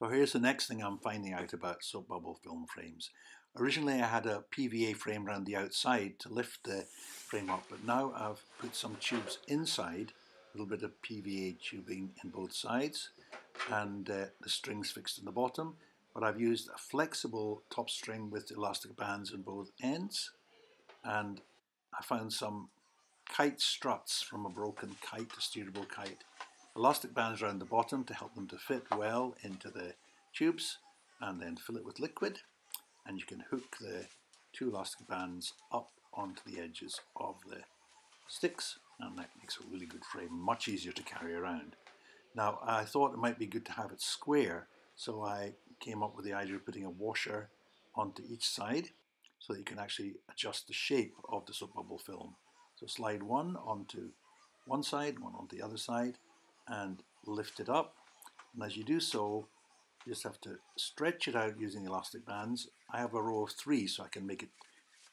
So here's the next thing I'm finding out about soap bubble film frames. Originally I had a PVA frame around the outside to lift the frame up, but now I've put some tubes inside, a little bit of PVA tubing in both sides, and uh, the strings fixed in the bottom. But I've used a flexible top string with elastic bands in both ends, and I found some kite struts from a broken kite, a steerable kite. Elastic bands around the bottom to help them to fit well into the tubes, and then fill it with liquid and you can hook the two elastic bands up onto the edges of the sticks and that makes a really good frame, much easier to carry around. Now I thought it might be good to have it square so I came up with the idea of putting a washer onto each side so that you can actually adjust the shape of the soap bubble film. So slide one onto one side, one on the other side and lift it up and as you do so you just have to stretch it out using elastic bands. I have a row of three so I can make it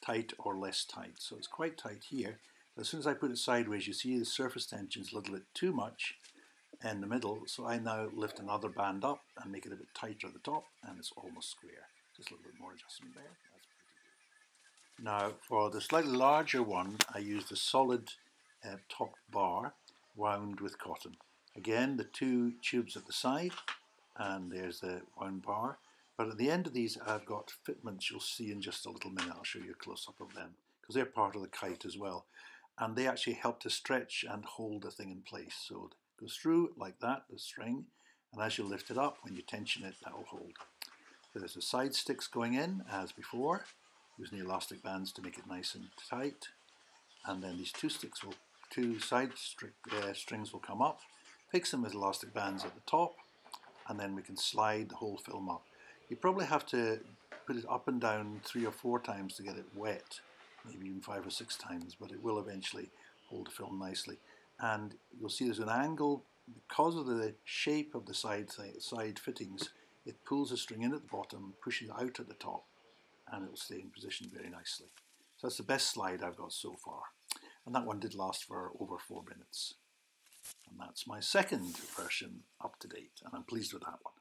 tight or less tight. So it's quite tight here. But as soon as I put it sideways, you see the surface tension is a little bit too much in the middle. So I now lift another band up and make it a bit tighter at the top and it's almost square. Just a little bit more adjustment there. That's pretty good. Now for the slightly larger one, I used a solid uh, top bar wound with cotton. Again, the two tubes at the side and there's the wound bar. But at the end of these, I've got fitments you'll see in just a little minute. I'll show you a close up of them because they're part of the kite as well. And they actually help to stretch and hold the thing in place. So it goes through like that, the string, and as you lift it up, when you tension it, that will hold. So there's the side sticks going in as before, using the elastic bands to make it nice and tight. And then these two sticks will, two side stri uh, strings will come up, fix them with elastic bands at the top, and then we can slide the whole film up. You probably have to put it up and down three or four times to get it wet, maybe even five or six times, but it will eventually hold the film nicely. And you'll see there's an angle, because of the shape of the side, side fittings, it pulls the string in at the bottom, pushes out at the top, and it will stay in position very nicely. So that's the best slide I've got so far. And that one did last for over four minutes. And that's my second version up to date, and I'm pleased with that one.